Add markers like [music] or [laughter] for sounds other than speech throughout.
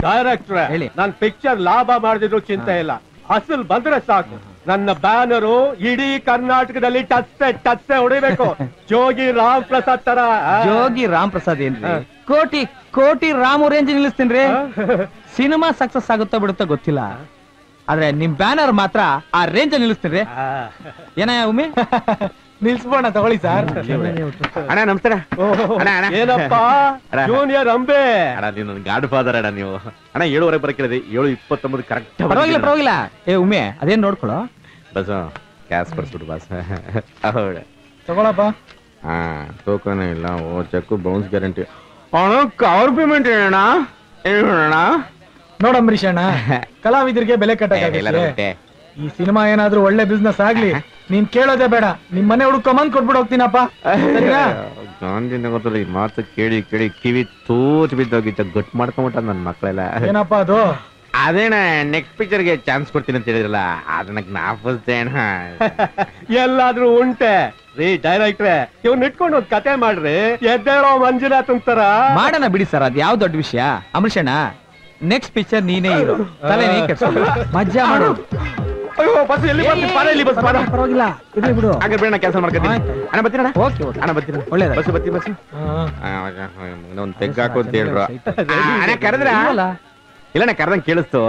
ಡೈರೆಕ್ಟ್ರೆ ಹೇಳಿ. ನನ್ ಪಿಕ್ಚರ್ ಲಾಭ ಮಾಡಿದ್ರು ಚಿಂತೆ ಇಲ್ಲ. ಅಸಲ್ ಬಂದ್ರೆ ಸಾಕು. ನನ್ನ ಬ್ಯಾನರು ಇಡೀ ಕರ್ನಾಟಕದಲ್ಲಿ ಟಚ್ಚೆ ಟಚ್ಚೆ ಹೊಡಿಬೇಕು. [laughs] ಜೋಗಿ ರಾಮ್ ಪ್ರಸಾದ್ ತರ? ಜೋಗಿ ರಾಮ್ ಪ್ರಸಾದ್ ಏನ್ರಿ. ಕೋಟಿ ಕೋಟಿ ರಾಮು ರೇಂಜ್ ನಿಲ್ಲಿಸ್ತೀನ್ರಿ? ಸಿನಿಮಾ ಸಕ್ಸಸ್ ಆಗುತ್ತಾ ಬಿಡುತ್ತಾ ಗೊತ್ತಿಲ್ಲ. ಆದ್ರೆ ನಿಮ್ ಬ್ಯಾನರ್ ಮಾತ್ರ ಆ ರೇಂಜ್ ನಿಲ್ಲಿಸ್ತೀನ್ರಿ ಆ. ಏನ ಉಮಿ? ನಿಲ್ಸ್ಬೋಣ ತಗೊಳ್ಳಿ ಸರ್. ಅಣ್ಣ ನಮಸ್ಕಾರ. ಏನಪ್ಪ? ಜೂನಿಯರ್ ಅಂಬೆ. ಅಣ್ಣ ನೀನು ನನ್ನ ಗಾಡ್ ಫಾದರ್ ಅಣ್ಣ ನೀವು. ಅಣ್ಣ ಏಳುವರೆ ಬರಕಿರೋದು ಏಳು ಇಪ್ಪತ್ತೊಂಬತ್ತು ಕರೆಕ್ಟ್ ಪರವಾಗಿಲ್ಲ ಪರವಾಗಿಲ್ಲ. ಏ ಉಮೆ ಅದೇನ್ ನೋಡ್ಕೊಳೋ? ಬಸ್ ಕ್ಯಾಶ್ ಬರ್ಸ್ಬಿಡು ಬಸ್. ಹೌದು. ತಗೊಳಪ್ಪ. ಹಾ ಟೋಕನ್ ಇಲ್ಲ ಓ ಚೆಕ್ ಬೌನ್ಸ್ ಗ್ಯಾರಂಟಿ ಅಣ್ಣ ಕವರ್ ಪೇಮೆಂಟ್ ಏನಣ್ಣ? ಏನಣ್ಣ? ನೋಡ ಅಂಬರೀಷ್ ಅಣ್ಣ [laughs] ಕಲಾವಿದರಿಗೆ ಬೆಲೆ ಕಟ್ಟಕ್ಕೆ ಈ ಸಿನಿಮಾ ಏನಾದ್ರೂ ಒಳ್ಳೆ ಬಿಸ್ನೆಸ್ ಆಗ್ಲಿ [laughs] ನೀನ್ ಕೇಳೋದೇ ಬೇಡ. ನಿಮ್ ಮನೆ ಹುಡ್ಕೊಂಬಂದ್ ಕೊಟ್ಬಿಟ್ಟು ಹೋಗ್ತೀನಪ್ಪ. ಗಾಂಧಿನಗರದಲ್ಲಿ ಈ ಮಾತು ಕೇಳಿ ಕೇಳಿ ಕಿವಿ ತೂತ್ ಬಿದ್ದೋಗಿತ್ತು. ಗಟ್ ಮಾಡ್ಕೊಂಬಿಟ್ಟ ನನ್ನ ಮಕ್ಕಳೆಲ್ಲ ಏನಪ್ಪ ಅದು? ಅದೇನ ನೆಕ್ಸ್ಟ್ ಪಿಕ್ಚರ್ಗೆ ಚಾನ್ಸ್ ಕೊಡ್ತೀನಿ ಅಂತ ಹೇಳಿದ್ರಲ್ಲ ಅದನ್ನ ಜ್ಞಾಪಿಸ್ತೇಣ [laughs] ಎಲ್ಲಾದ್ರೂ ಉಂಟೆ. ರೀ ಡೈರೆಕ್ಟ್ರೆ ಇವ್ನ ಇಟ್ಕೊಂಡು ಒಂದ್ ಕತೆ ಮಾಡ್ರಿ. ಎದ್ದೇಳೋ ಮಂಜುನಾಥ್ ಅಂತಾರ ಮಾಡೋಣ ಬಿಡಿ ಸರ್ ಅದ್ ಯಾವ ದೊಡ್ಡ ವಿಷಯ? ಅಮೃಷಣ್ಣ ನೆಕ್ಸ್ಟ್ ಪಿಕ್ಚರ್ ನೀನೇ ಇರು ತಲೆ ನೀ ಕೆಲ್ಸ ಮಜ್ಜಾ ಮಾಡು. ಅಯ್ಯೋ ಬಸ್ ಎಲ್ಲಿ ಬಸ್? ಬಾರ ಇಲ್ಲಿ ಬಸ್ ಪರ? ಪರವಾಗಿಲ್ಲ. ಇರ್ಲಿ ಬಿಡು. ಹಾಗೆ ಬೇಡ ಕೆಲಸ ಮಾಡ್ಕೊತೀನಿ ಅಣ್ಣ ಬರ್ತೀನಣ್ಣ ಓಕೆ ಓಕೆ. ಅಣ್ಣ ಬರ್ತೀನಿ ಒಳ್ಳೆಯದು ಬಸ್ ಬತ್ತಿ ಬಸ್. ಒಂದು ತೆಗ್ ಹಾಕು ಅಂತ ಹೇಳ್ರು ಅಣ್ಣ ಕರೆದ್ರ? ಇಲ್ಲ ಅಣ್ಣ ಕರೆದಂಗೆ ಕೇಳಿಸ್ತು.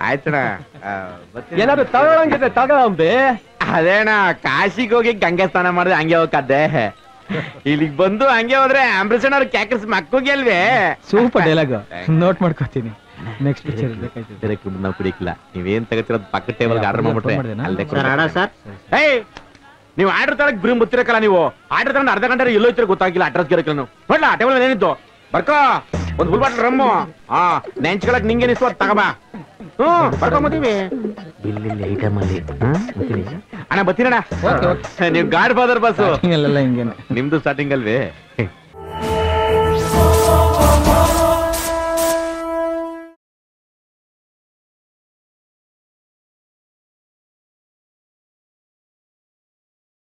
ಆಯ್ತಣ್ಣ. ಆ, ಬರ್ತೀನಿ. ಏನಾದ್ರು ತಗೊಳಂಗಿದ್ರೆ ತಗೋ ಅಂಬೆ. ಅದೇಣ್ಣ ಕಾಶಿಗೆ ಹೋಗಿ ಗಂಗೆ ಸ್ನಾನ ಮಾಡಿದ್ರೆ ಹಂಗೆ ಹೋಗದ್ದೆ ಇಲ್ಲಿಗ್ ಬಂದು ಹಂಗೆ ಹೋದ್ರೆ ಅಂಬರೀಷನ್ ಅವ್ರ ಕ್ಯಾಕರ್ಸ್ ಮಕ್ಕೋಗಿ ಅಲ್ವೇ? Super dialogue. ನೋಟ್ ಮಾಡ್ಕೊತೀನಿ. ನೆಕ್ಸ್ಟ್ ಪಿಕ್ಚರ್ ಬೇಕಾಯ್ತು ಬೇರೆ ಕುಡ್ದು ನಾವು ಕುಡಿಯಕ್ಕಿಲ್ಲ. ನೀವೇನ್ ತಗೋತಿರೋದು ಪಕ್ಕ ಟೇಬಲ್ ಆರ್ಡರ್ ಮಾಡ್ಬಿಟ್ರೆ ಸರ್ ಅಲ್ಲೇ ಸರ್ ಏಯ್ ನೀವು ಆರ್ಡರ್ ತರಕ್ ಬ್ರಿಮ್ ಬತ್ತಿರಕಲ್ಲ ನೀವು? ಆರ್ಡರ್ ತಗೊಂಡು ಅರ್ಧ ಗಂಟೆ ಎಲ್ಲೋ ಇತ್ತಿರ ಗೊತ್ತಾಗಿಲ್ಲ ಅಡ್ರೆಸ್ ಗಿರಕಲ್ಲ ನೀವು. ನೋಡ್ಲಾ ಟೇಬಲ್ ಮೇಲೆ ಏನಿತ್ತು? ಬರ್ಕೋ ಒಂದು ಫುಲ್ ಬಾಟ್ಲ್ ರಮ್ಮು ಹಾ ನೆಂಚ್ಕೊಳಕ್ ನಿಂಗೆ ಏನಿಸ್ತು ಅದು ತಗೋಬಾ ಹ್ಮ್ ಬರ್ಕೊಂಬತ್ತೀವಿ ಬಿಲ್ಲಿ ಐಟಮ್ ಅಲ್ಲಿ ಅಣ್ಣ ಬರ್ತೀನಣ್ಣ ನೀವು ಗಾಡ್ ಫಾದರ್ ಬಸ್ ಅಲ್ಲೆಲ್ಲ ಹಿಂಗೇನೆ. ನಿಮ್ದು ಸ್ಟಾರ್ಟಿಂಗ್ ಅಲ್ವೇ?